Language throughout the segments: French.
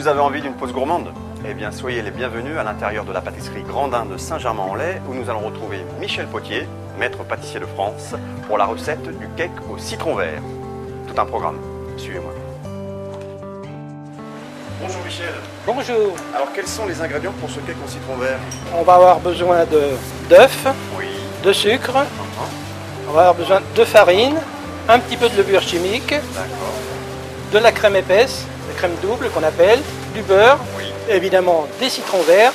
vous avez envie d'une pause gourmande Eh bien, soyez les bienvenus à l'intérieur de la pâtisserie Grandin de Saint-Germain-en-Laye où nous allons retrouver Michel Potier, maître pâtissier de France, pour la recette du cake au citron vert. Tout un programme. Suivez-moi. Bonjour Michel. Bonjour, Alors, quels sont les ingrédients pour ce cake au citron vert? On va avoir besoin de d'œufs, Oui. de sucre, Uh-huh. on va avoir besoin de farine, un petit peu de levure chimique, de la crème épaisse, crème double qu'on appelle, du beurre, Oui. évidemment des citrons verts,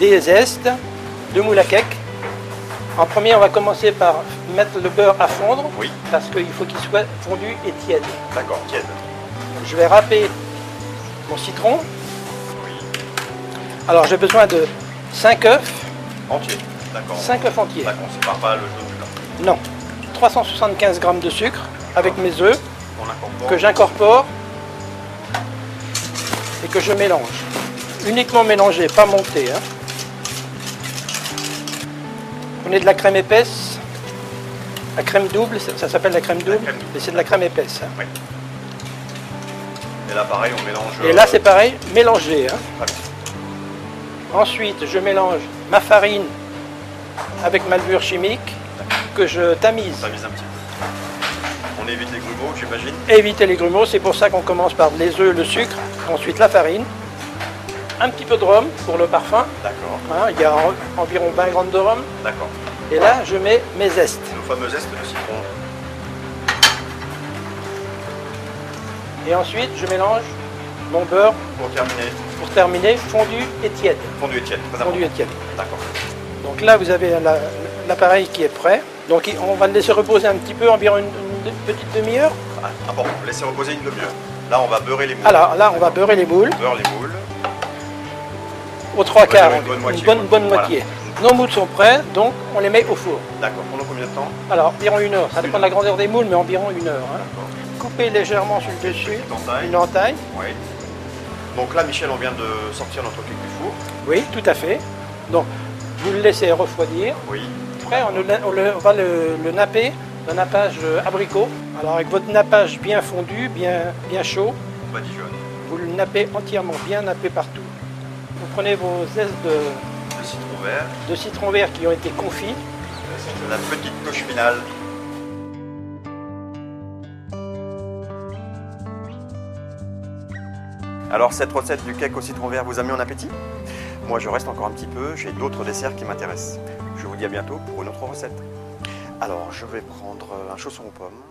des zestes, de moule à cake. En premier, on va commencer par mettre le beurre à fondre Oui. parce qu'il faut qu'il soit fondu et tiède. D'accord. Tiède. Je vais râper mon citron. Oui. Alors j'ai besoin de 5 œufs, Entier. D'accord. 5 œufs entiers. D'accord, on sépare pas le blanc. Non. 375 g de sucre avec mes œufs que j'incorpore et que je mélange. Uniquement mélanger, pas monter. hein. Prenez de la crème épaisse, la crème double, ça, ça s'appelle la crème double, crème et c'est de la crème épaisse. hein. Oui. Et là, pareil, on mélange. Et là c'est pareil, mélanger. hein. Bien. Ensuite, je mélange ma farine avec ma levure chimique que je tamise. Ça mise un petit peu. On évite les grumeaux, j'imagine. Éviter les grumeaux, c'est pour ça qu'on commence par les œufs, le sucre, ensuite la farine, un petit peu de rhum pour le parfum, D'accord. hein, il y a en- environ 20 grammes de rhum, D'accord. et là je mets mes zestes. Nos fameux zestes de citron. Et ensuite je mélange mon beurre Pour terminer, pour terminer fondu et tiède. fondu et tiède. Très Fondu et tiède. D'accord. Donc là vous avez la- l'appareil qui est prêt. Donc on va le laisser reposer un petit peu, environ une petite demi-heure. Ah, important. Laissez reposer une demi-heure. Là, on va beurrer les moules. Alors là on va beurrer les moules Beurre les moules. aux trois quarts, une bonne moitié, bonne, quoi. bonne Voilà. moitié. Nos moules sont prêts, donc on les met au four. D'accord. Pendant combien de temps? Alors, environ une heure. Ça dépend de la grandeur des moules, mais environ une heure. hein. Coupez légèrement sur le dessus, Petite entaille. une entaille. Oui. Donc là, Michel, on vient de sortir notre cake du four. Oui, tout à fait. Donc, vous le laissez refroidir. Oui. Après, on, le- on le- on va le, le napper d'un nappage euh, abricot. Alors, avec votre nappage bien fondu, bien, bien chaud, vous le nappez entièrement, bien nappé partout. Vous prenez vos zestes de, Le citron vert. de citron vert qui ont été confits. La petite touche finale. Alors cette recette du cake au citron vert vous a mis en appétit? Moi je reste encore un petit peu, j'ai d'autres desserts qui m'intéressent. Je vous dis à bientôt pour une autre recette. Alors je vais prendre un chausson aux pommes,